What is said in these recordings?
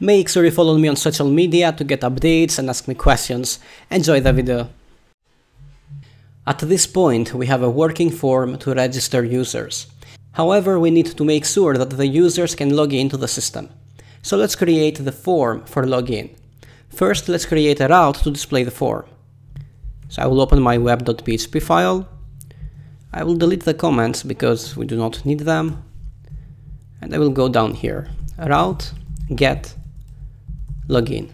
Make sure you follow me on social media to get updates and ask me questions. Enjoy the video. At this point, we have a working form to register users. However, we need to make sure that the users can log into the system. So let's create the form for login. First, let's create a route to display the form. So I will open my web.php file. I will delete the comments because we do not need them. And I will go down here. Route, get, login.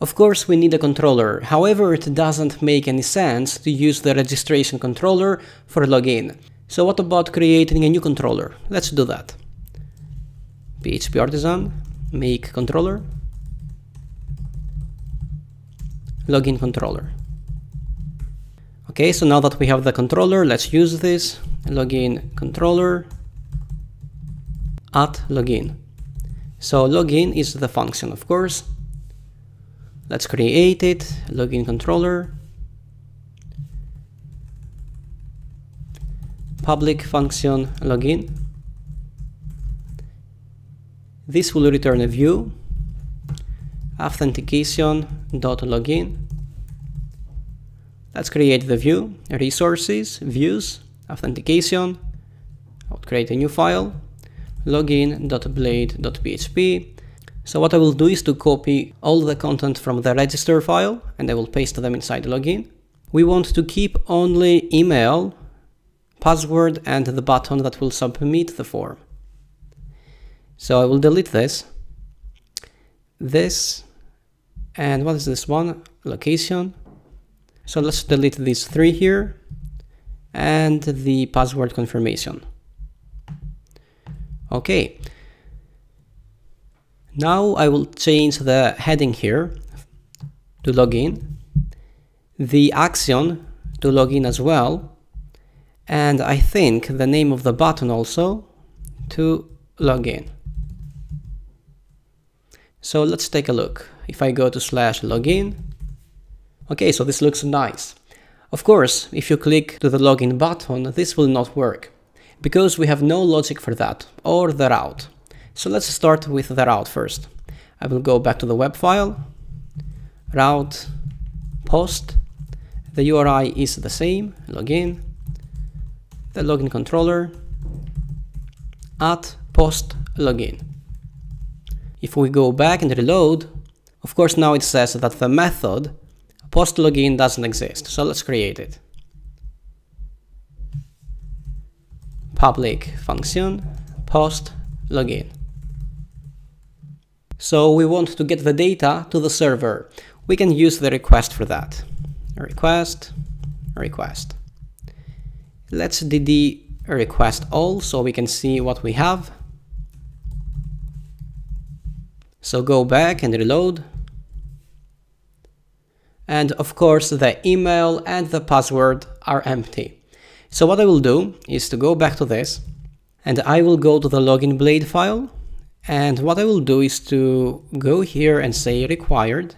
Of course, we need a controller. However, it doesn't make any sense to use the registration controller for login. So what about creating a new controller? Let's do that. PHP artisan, make controller, login controller. Okay, so now that we have the controller, let's use this login controller at login. So login is the function, of course. Let's create it, login controller, public function login. This will return a view, authentication.login. Let's create the view, resources, views, authentication. I'll create a new file, login.blade.php. So what I will do is to copy all the content from the register file and I will paste them inside login. We want to keep only email, password and the button that will submit the form. So I will delete this, this, and what is this one? Location. So let's delete these three here and the password confirmation. Okay. Now I will change the heading here to login, the action to login as well, and I think the name of the button also to login. So let's take a look. If I go to slash login, okay, so this looks nice. Of course, if you click to the login button, this will not work because we have no logic for that or the route. So let's start with the route first. I will go back to the web file, route, post, the URI is the same, login, the login controller, at post login. If we go back and reload, of course now it says that the method post login doesn't exist, so let's create it. Public function post login. So we want to get the data to the server. We can use the request for that. Request, request. Let's dd request all so we can see what we have. So go back and reload. And of course the email and the password are empty. So what I will do is to go back to this and I will go to the login blade file and what I will do is to go here and say required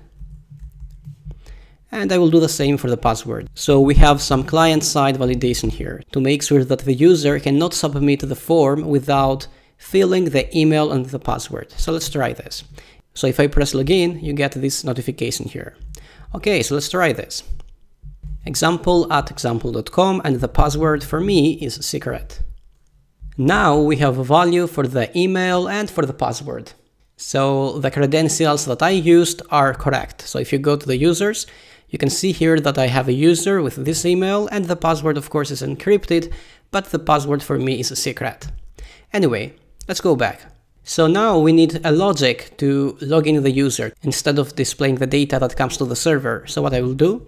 and I will do the same for the password. So we have some client-side validation here to make sure that the user cannot submit the form without filling the email and the password. So let's try this. So if I press login, you get this notification here. Okay, so let's try this. Example at example.com and the password for me is secret. Now we have a value for the email and for the password. So the credentials that I used are correct. So if you go to the users, you can see here that I have a user with this email and the password of course is encrypted, but the password for me is a secret. Anyway, let's go back. So now we need a logic to log in the user instead of displaying the data that comes to the server. So what I will do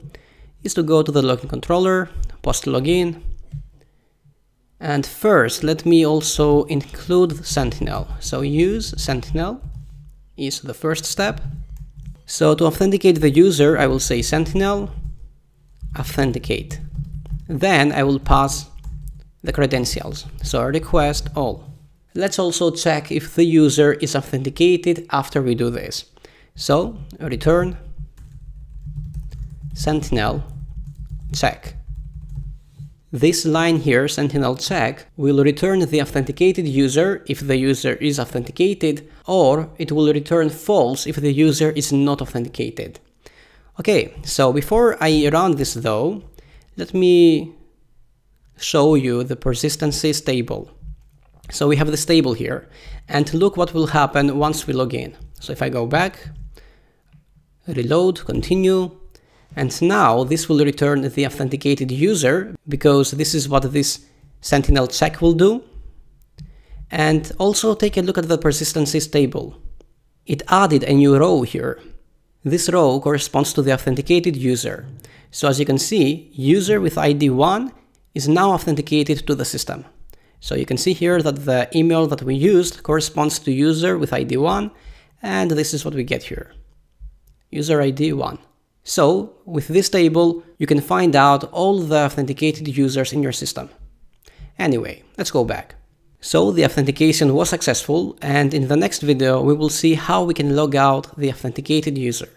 is to go to the login controller, post login, and first, let me also include Sentinel. So use Sentinel is the first step. So to authenticate the user, I will say Sentinel authenticate. Then I will pass the credentials. So request all. Let's also check if the user is authenticated after we do this. So return Sentinel check. this line here, sentinel check, will return the authenticated user if the user is authenticated, or it will return false if the user is not authenticated. Okay, so before I run this though, let me show you the persistences table. So we have this table here, and look what will happen once we log in. So if I go back, reload, continue, and now this will return the authenticated user because this is what this sentinel check will do. And also take a look at the persistences table. It added a new row here. This row corresponds to the authenticated user. So as you can see, user with ID 1 is now authenticated to the system. So you can see here that the email that we used corresponds to user with ID 1, and this is what we get here. User ID 1. So, with this table, you can find out all the authenticated users in your system. Anyway, let's go back. So the authentication was successful and in the next video we will see how we can log out the authenticated user.